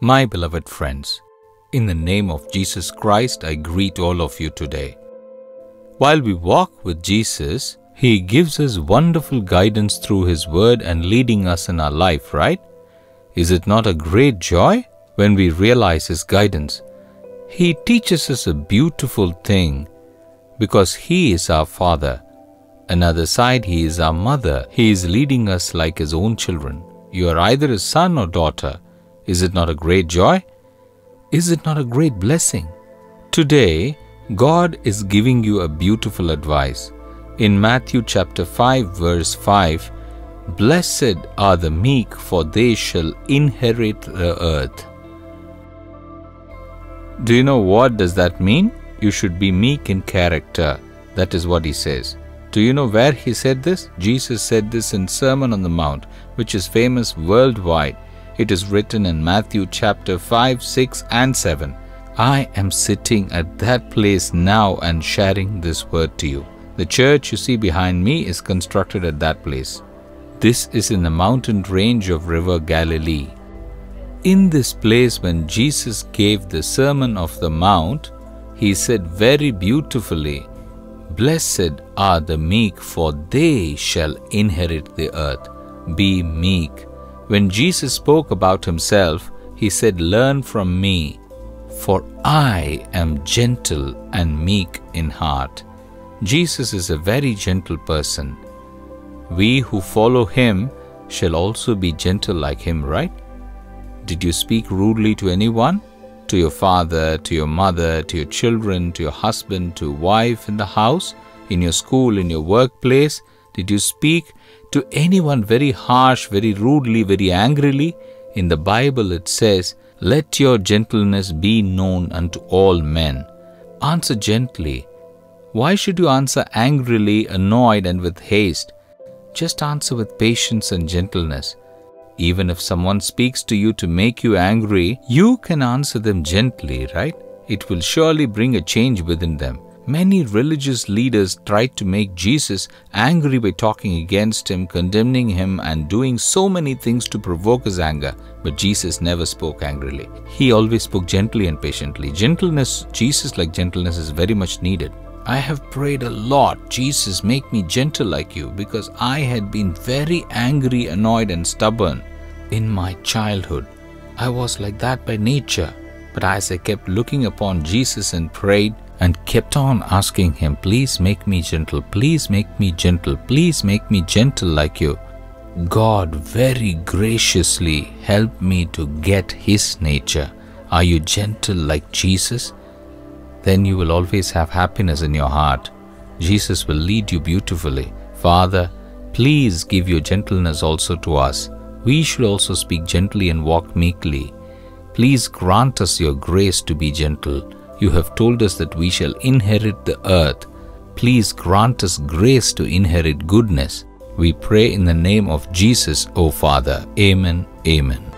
My beloved friends, in the name of Jesus Christ, I greet all of you today. While we walk with Jesus, He gives us wonderful guidance through His Word and leading us in our life, right? Is it not a great joy when we realize His guidance? He teaches us a beautiful thing because He is our Father. Another side, He is our Mother. He is leading us like His own children. You are either a son or daughter. Is it not a great joy? Is it not a great blessing? Today, God is giving you a beautiful advice. In Matthew chapter 5 verse 5, Blessed are the meek for they shall inherit the earth. Do you know what does that mean? You should be meek in character. That is what he says. Do you know where he said this? Jesus said this in Sermon on the Mount, which is famous worldwide. It is written in Matthew chapter 5, 6, and 7. I am sitting at that place now and sharing this word to you. The church you see behind me is constructed at that place. This is in the mountain range of River Galilee. In this place, when Jesus gave the Sermon of the Mount, he said very beautifully, Blessed are the meek, for they shall inherit the earth. Be meek. When Jesus spoke about himself, he said, Learn from me, for I am gentle and meek in heart. Jesus is a very gentle person. We who follow him shall also be gentle like him, right? Did you speak rudely to anyone? To your father, to your mother, to your children, to your husband, to your wife in the house, in your school, in your workplace? Did you speak to anyone very harsh, very rudely, very angrily? In the Bible it says, Let your gentleness be known unto all men. Answer gently. Why should you answer angrily, annoyed, and with haste? Just answer with patience and gentleness. Even if someone speaks to you to make you angry, you can answer them gently, right? It will surely bring a change within them. Many religious leaders tried to make Jesus angry by talking against him, condemning him, and doing so many things to provoke his anger. But Jesus never spoke angrily. He always spoke gently and patiently. Gentleness, Jesus like gentleness, is very much needed. I have prayed a lot, Jesus, make me gentle like you, because I had been very angry, annoyed, and stubborn in my childhood. I was like that by nature. But as I kept looking upon Jesus and prayed, and kept on asking him, Please make me gentle, please make me gentle, please make me gentle like you. God very graciously helped me to get His nature. Are you gentle like Jesus? Then you will always have happiness in your heart. Jesus will lead you beautifully. Father, please give your gentleness also to us. We should also speak gently and walk meekly. Please grant us your grace to be gentle. You have told us that we shall inherit the earth. Please grant us grace to inherit goodness. We pray in the name of Jesus, O Father. Amen. Amen.